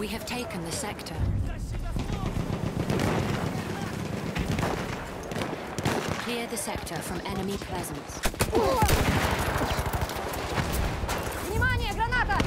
We have taken the sector. Clear the sector from enemy presence. Внимание, граната!